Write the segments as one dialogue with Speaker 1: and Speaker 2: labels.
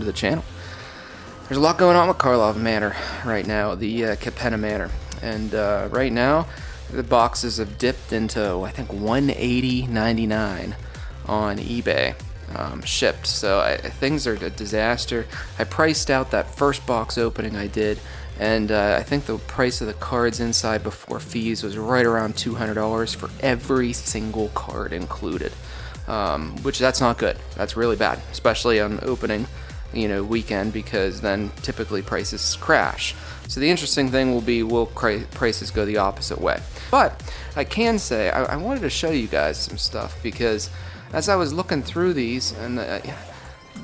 Speaker 1: welcome to the channel. There's a lot going on with Karlov Manor right now, the uh, Capenna Manor. And uh, right now, the boxes have dipped into, I think, 180.99 on eBay um, shipped. So I, things are a disaster. I priced out that first box opening I did, and uh, I think the price of the cards inside before fees was right around $200 for every single card included. Um, which that's not good. That's really bad, especially on opening, you know, weekend because then typically prices crash. So the interesting thing will be will prices go the opposite way. But I can say I, I wanted to show you guys some stuff because as I was looking through these and the,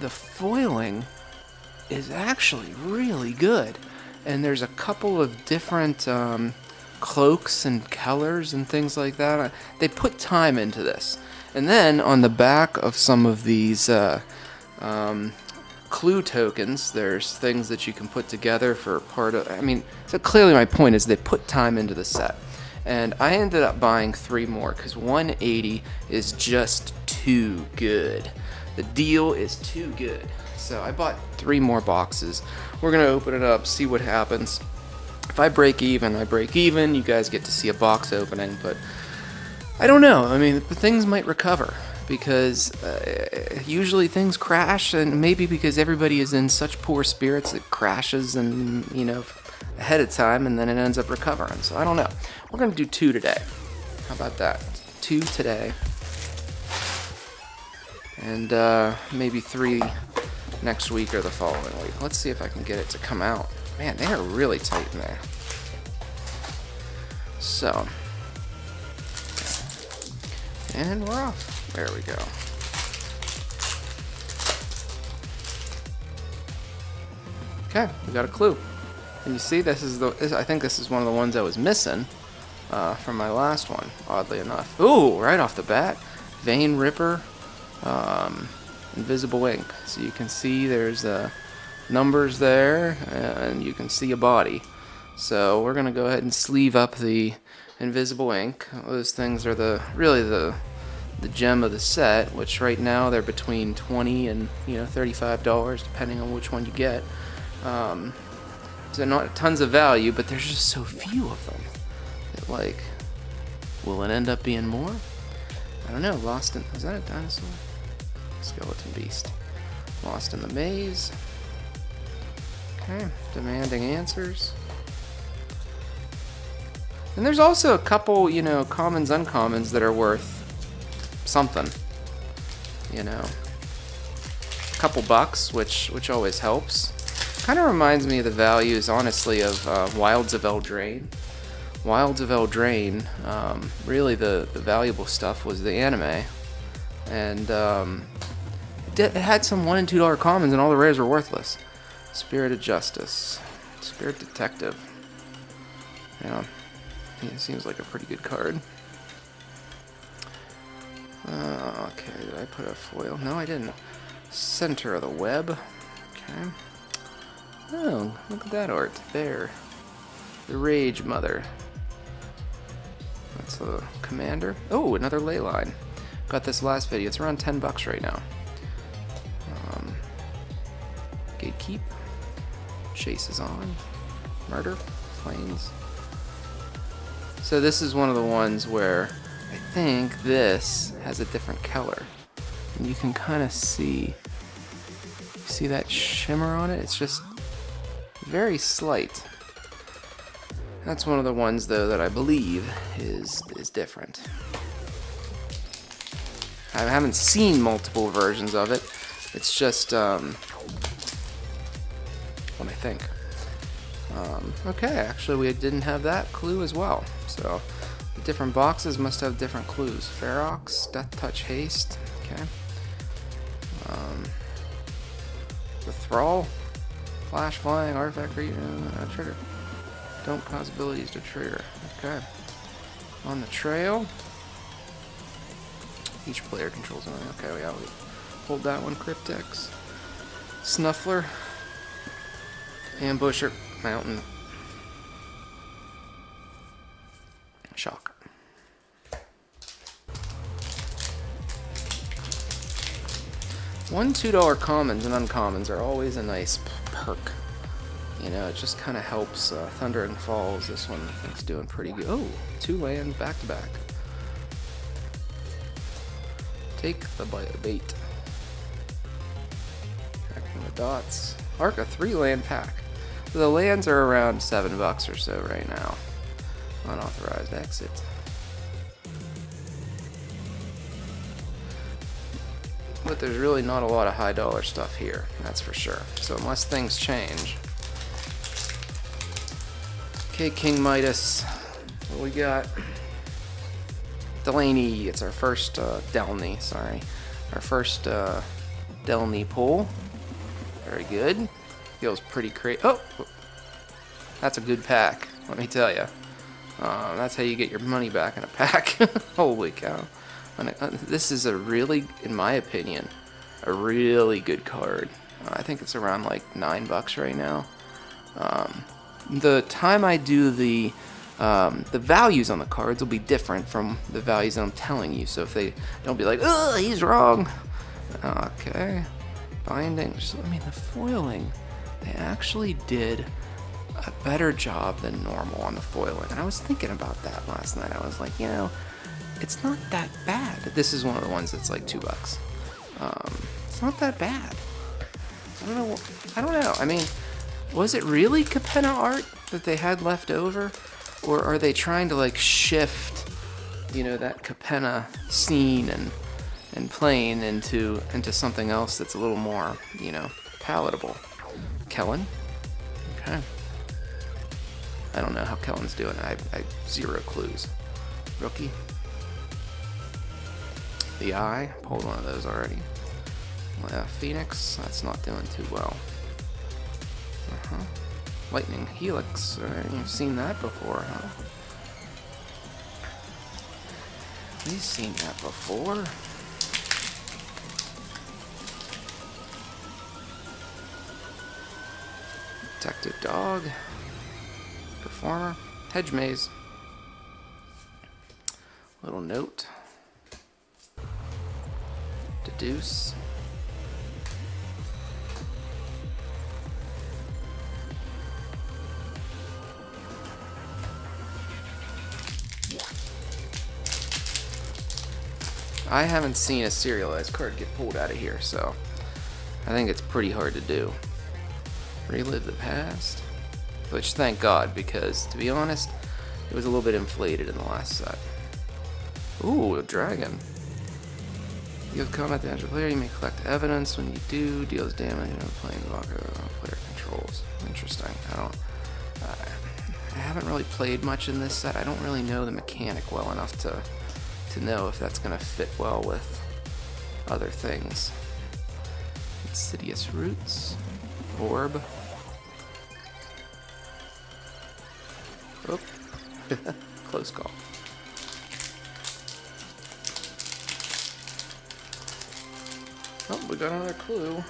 Speaker 1: the foiling is actually really good. And there's a couple of different um, cloaks and colors and things like that. They put time into this. And then on the back of some of these uh, um, clue tokens, there's things that you can put together for part of. I mean, so clearly my point is they put time into the set. And I ended up buying three more because 180 is just too good. The deal is too good. So I bought three more boxes. We're gonna open it up, see what happens. If I break even, I break even. You guys get to see a box opening, but I don't know. I mean, the things might recover because uh, usually things crash, and maybe because everybody is in such poor spirits, it crashes and, you know, ahead of time, and then it ends up recovering. So I don't know. We're going to do two today. How about that? Two today. And uh, maybe three next week or the following week. Let's see if I can get it to come out. Man, they are really tight in there. So, and we're off. There we go. Okay, we got a clue. And you see, this is the. This, I think this is one of the ones I was missing uh, from my last one. Oddly enough. Ooh, right off the bat, Vein Ripper, um, Invisible Ink. So you can see there's uh, numbers there, and you can see a body. So we're gonna go ahead and sleeve up the invisible ink. Those things are the really the the gem of the set, which right now they're between 20 and you know 35 dollars, depending on which one you get. Um, so not tons of value, but there's just so few of them. That, like, will it end up being more? I don't know. Lost in is that a dinosaur? Skeleton beast. Lost in the maze. Okay, demanding answers. And there's also a couple, you know, commons, uncommons that are worth something. You know, a couple bucks, which which always helps. Kind of reminds me of the values, honestly, of uh, Wilds of Eldraine. Wilds of Eldraine, um, really the, the valuable stuff was the anime. And um, it, had some 1 and $2 commons, and all the rares were worthless. Spirit of Justice. Spirit Detective. Yeah, it seems like a pretty good card. Uh, okay, did I put a foil? No, I didn't. Center of the web. Okay. Oh, look at that art. There. The Rage Mother. That's a commander. Oh, another ley line. Got this last video. It's around 10 bucks right now. Um, Gatekeep. Chase is on. Murder. Planes. So this is one of the ones where I think this has a different color. And you can kind of see, see that shimmer on it? It's just very slight. That's one of the ones though that I believe is is different. I haven't seen multiple versions of it. It's just um, what I think. Um, okay, actually we didn't have that clue as well. So different boxes must have different clues. Ferox, Death Touch Haste, okay. Um, the Thrall, Flash Flying, Artifact Read, uh, Trigger. Don't cause abilities to trigger. Okay. On the trail. Each player controls one. Okay, we got hold that one. Cryptex. Snuffler. Ambusher. Mountain. Shock. One $2 commons and uncommons are always a nice perk. You know, it just kind of helps. Uh, Thundering Falls, this one I think's doing pretty good. Oh, two lands back to back. Take the bait. Tracking the dots. Arc a three land pack. The lands are around seven bucks or so right now. Unauthorized exit. But there's really not a lot of high dollar stuff here, that's for sure. So unless things change. Okay, King Midas. What we got? Delaney. It's our first uh, Delney, sorry. Our first uh, Delney pull. Very good. Feels pretty crazy. Oh! That's a good pack, let me tell you. Uh, that's how you get your money back in a pack. Holy cow. Uh, this is a really, in my opinion, a really good card. Uh, I think it's around like nine bucks right now. Um, the time I do the um, the values on the cards will be different from the values that I'm telling you. So if they don't be like, oh, he's wrong. Okay. Bindings. I mean, the foiling, they actually did a better job than normal on the foiling. And I was thinking about that last night. I was like, you know, it's not that bad. This is one of the ones that's like two bucks. Um, it's not that bad. I don't know. I don't know. I mean, was it really Capenna art that they had left over, or are they trying to like shift, you know, that Capenna scene and and plane into into something else that's a little more, you know, palatable? Kellan. Okay. I don't know how Kellan's doing. I, I zero clues. Rookie. The Eye, pulled one of those already. Uh, Phoenix, that's not doing too well. Uh-huh. Lightning Helix, uh, you've seen that before, huh? We've seen that before. Detective Dog. Performer. Hedge Maze. Little note. Deduce. I haven't seen a serialized card get pulled out of here, so I think it's pretty hard to do. Relive the past? Which, thank God, because, to be honest, it was a little bit inflated in the last set. Ooh, a dragon. You have combat damage player, you may collect evidence. When you do, deals damage on playing Valkyrie player controls. Interesting. I don't... Uh, I haven't really played much in this set. I don't really know the mechanic well enough to, to know if that's going to fit well with other things. Insidious Roots. Orb. Oh. Close call. We got another clue.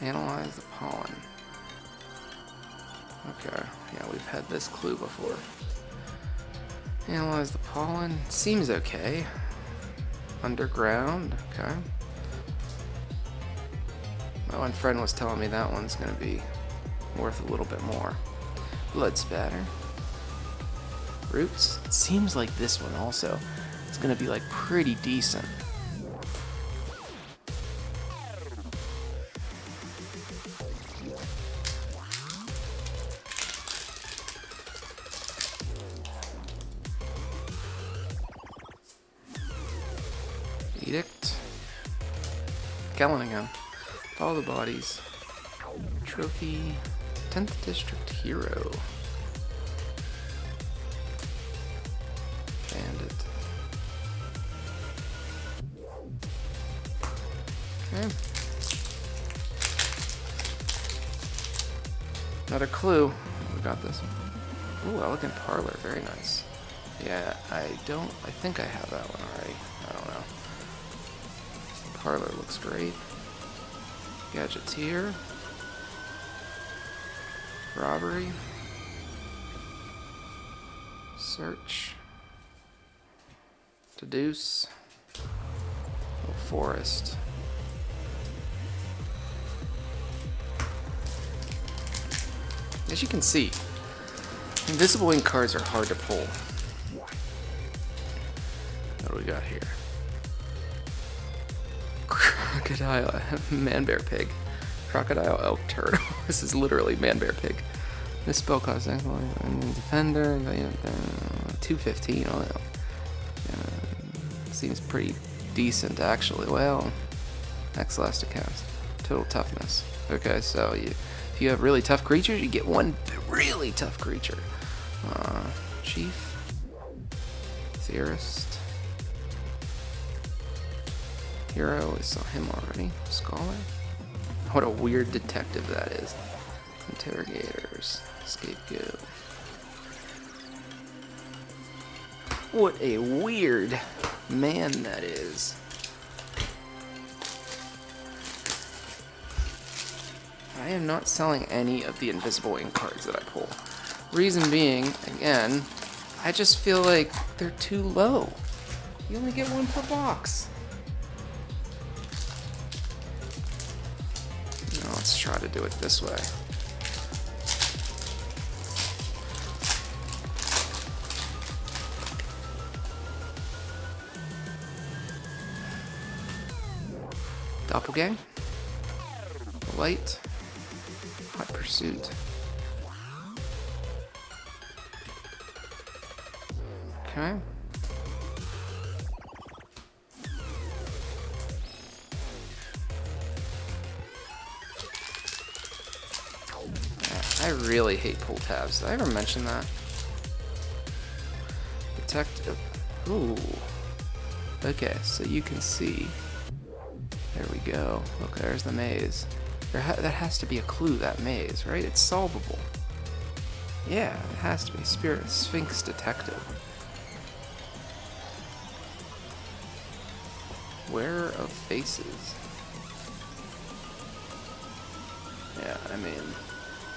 Speaker 1: Analyze the pollen. Okay, yeah, we've had this clue before. Analyze the pollen. Seems okay. Underground, okay. My one friend was telling me that one's gonna be worth a little bit more. Blood spatter. Roots. It seems like this one also is gonna be like pretty decent. Edict. Kellingham. Follow the bodies. Trophy. 10th District Hero. Bandit. Okay. Another clue. We got this. Ooh, Elegant Parlor. Very nice. Yeah, I don't... I think I have that one already. Parlor looks great. Gadgeteer. Robbery. Search. Deduce. Oh, forest. As you can see, invisible ink cards are hard to pull. What do we got here? Crocodile, man bear pig. Crocodile elk turtle. this is literally man bear pig. This spell costs defender, 215. Oh, uh, seems pretty decent actually. Well, next last. Total toughness. Okay, so you, if you have really tough creatures, you get one really tough creature. Uh, Chief, Theorist, Hero. We saw him already. Scholar. What a weird detective that is. Interrogators. Scapegoat. What a weird man that is. I am not selling any of the invisible ink cards that I pull. Reason being, again, I just feel like they're too low. You only get one per box. Try to do it this way. Doppelgang. Light. Hot Pursuit. Okay. I really hate pull tabs. Did I ever mention that? Detective. Ooh. Okay, so you can see there we go. Look, there's the maze. There ha that has to be a clue, that maze, right? It's solvable. Yeah, it has to be. Spirit Sphinx Detective. Wearer of Faces. Yeah, I mean,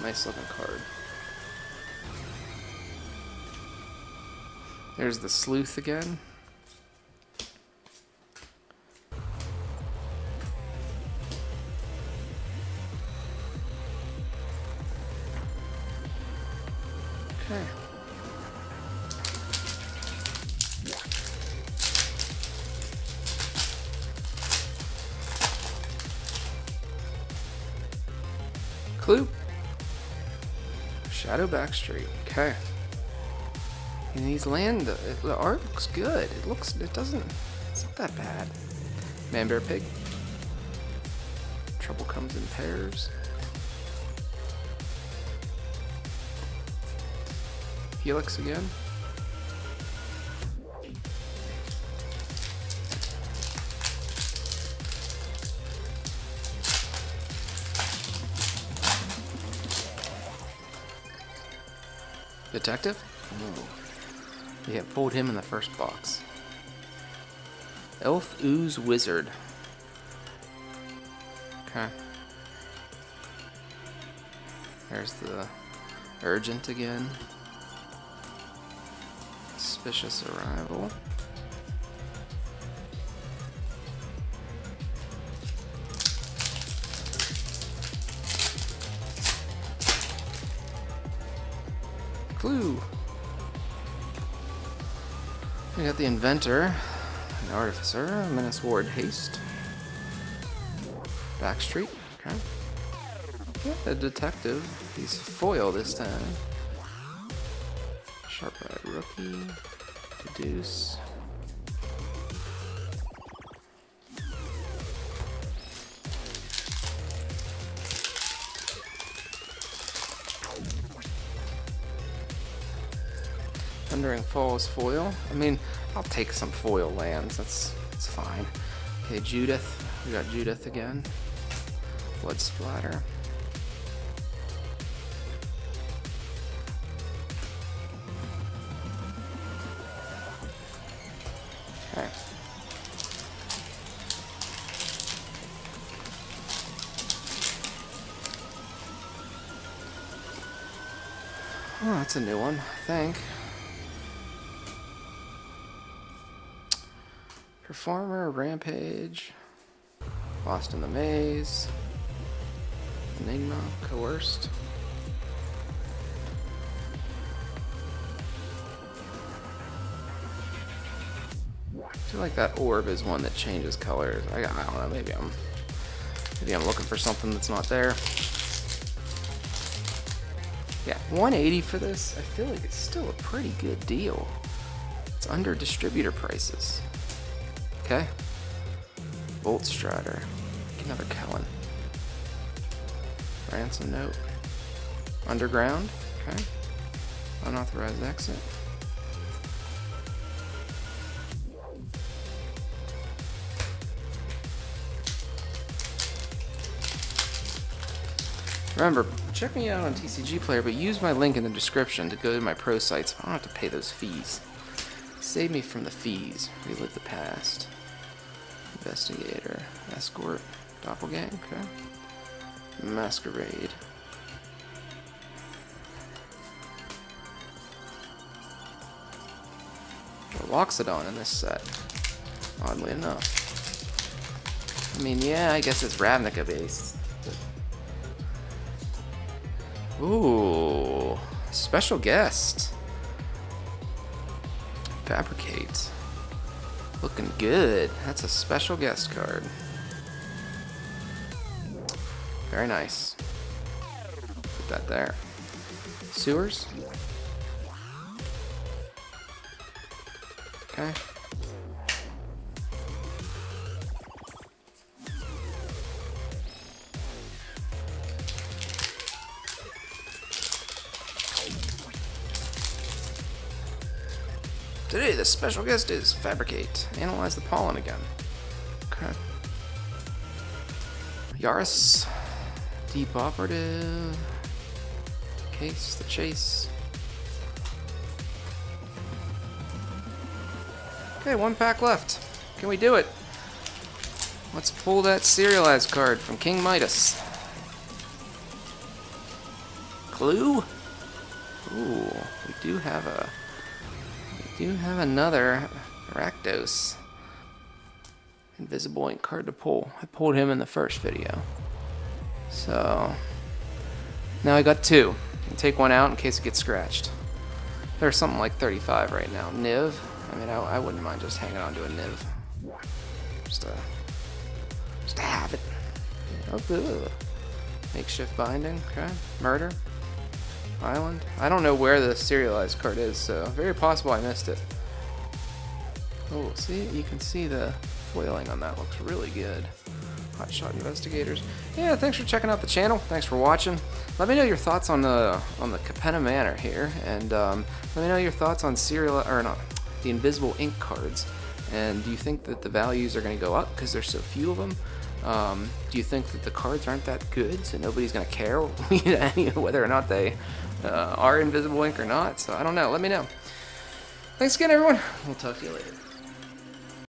Speaker 1: nice looking card. There's the Sleuth again. Okay. Clue. Shadow Backstreet. Okay. And these land, the, the art looks good. It looks, it doesn't, it's not that bad. Man Bear Pig. Trouble comes in pairs. Helix again. Detective? Ooh. Yeah, pulled him in the first box. Elf Ooze Wizard. Okay. There's the Urgent again. Suspicious arrival. Clue. We got the inventor, an artificer, Menace Ward Haste. Backstreet, okay. Yeah, a detective. He's foil this time. Sharp Eye Rookie. Deduce. Thundering Falls foil. I mean, I'll take some foil lands. That's that's fine. Okay, Judith. We got Judith again. Blood splatter. Okay. Oh, that's a new one. I think. Performer, Rampage. Lost in the Maze. Enigma, Coerced. I feel like that orb is one that changes colors. I, I don't know, maybe I'm maybe I'm looking for something that's not there. Yeah, 180 for this, I feel like it's still a pretty good deal. It's under distributor prices. Okay. Bolt Strider. Another Kellan. Ransom note. Underground. Okay. Unauthorized exit. Remember, check me out on TCG Player, but use my link in the description to go to my pro sites. I don't have to pay those fees. Save me from the fees. Relive the past. Investigator. Escort. Doppelgang. Okay. Masquerade. Loxodon in this set. Oddly enough. I mean, yeah, I guess it's Ravnica based. Ooh, special guest. Fabricate. Looking good. That's a special guest card. Very nice. Put that there. Sewers. Today, the special guest is Fabricate. Analyze the pollen again. Okay. Yaris. Deep Operative. Case, the Chase. Okay, one pack left. Can we do it? Let's pull that serialized card from King Midas. Clue? Ooh, we do have a do have another Rakdos. Invisible ink card to pull. I pulled him in the first video. So, now I got two. I'll take one out in case it gets scratched. There's something like 35 right now. Niv, I mean, I, I wouldn't mind just hanging on to a Niv. Just to, just to have it. Oh, Makeshift binding, okay. Murder. Island? I don't know where the serialized card is, so very possible I missed it. Oh, see? You can see the foiling on that looks really good. Hotshot Investigators. Yeah, thanks for checking out the channel. Thanks for watching. Let me know your thoughts on the on the Capenna Manor here, and um, let me know your thoughts on serial or not the Invisible Ink cards. And do you think that the values are going to go up because there's so few of them? Um, do you think that the cards aren't that good, so nobody's going to care whether or not they uh, are invisible ink or not. So I don't know. Let me know. Thanks again, everyone. We'll talk to you later.